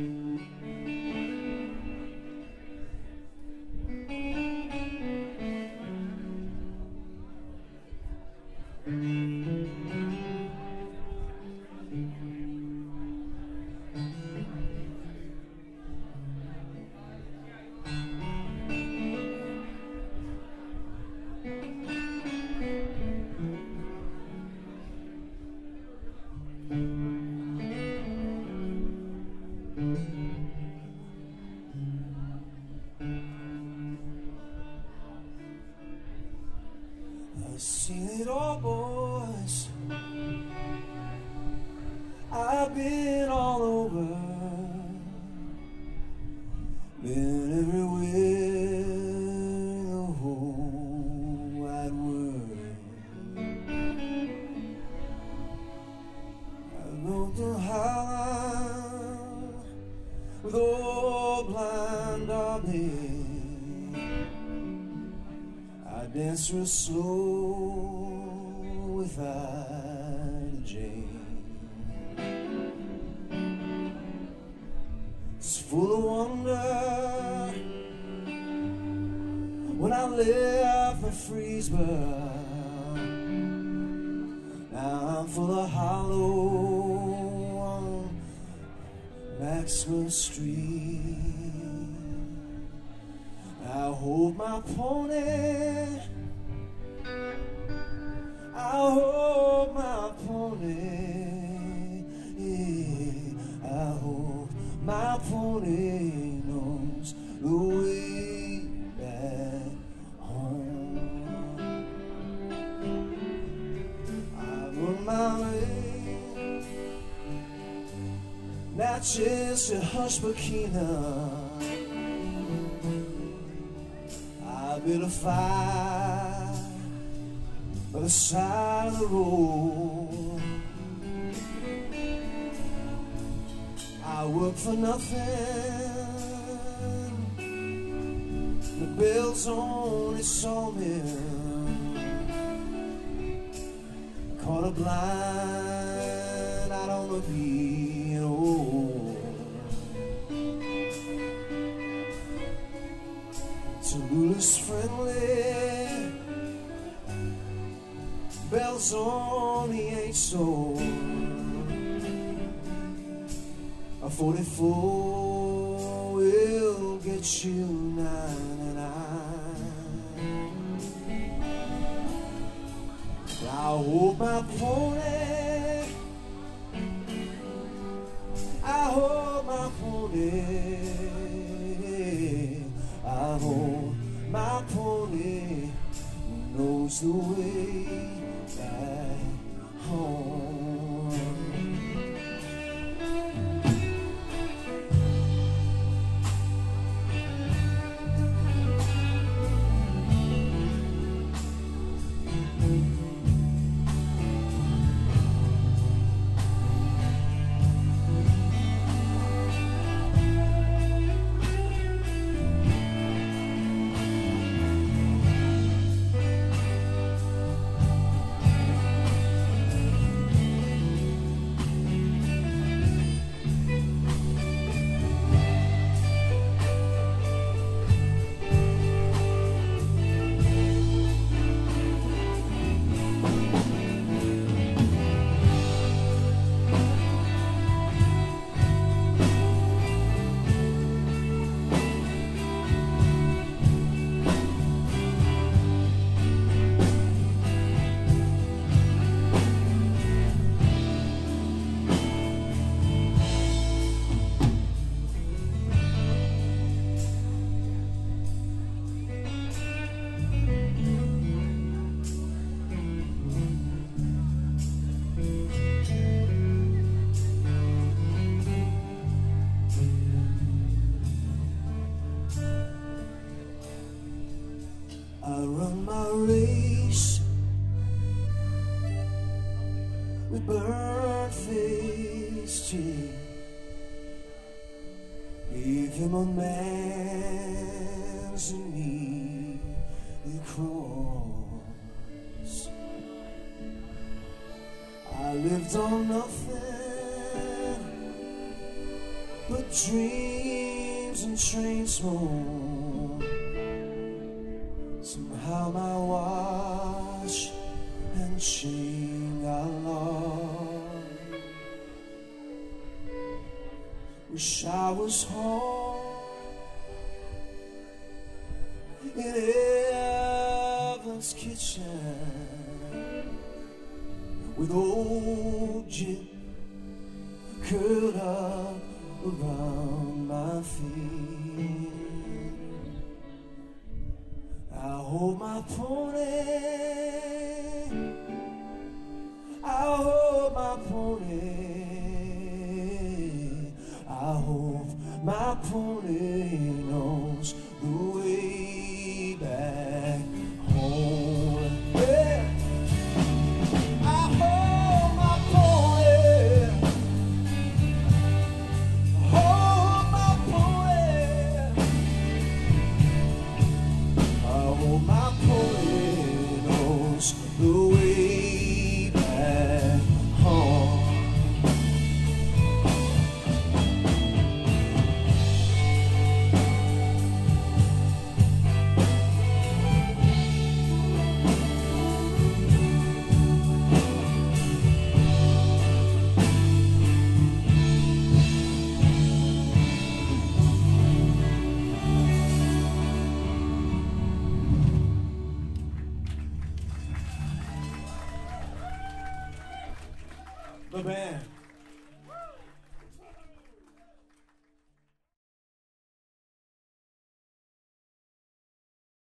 I've dance real slow Jane. It's full of wonder when I live for Freesburg. Now I'm full of hollow on Maxwell Street. I hold my pony. Just a hush Burkina. I built a fire by the side of the road. I work for nothing. The bills only saw me. Caught a blind out on the beat. Tallulah's friendly. Bells on the ain't so. A 44 will get you nine and I. I hold my pony. I hold my pony. I hold my pony. Knows the way back home? With burnt face cheek. Give him a man's in me the cross. I lived on nothing but dreams and train smoke. Somehow my watch and chain Wish I was home in heaven's kitchen with old Jim curled up around my feet. I hold my pony. I my pony knows the way back The band.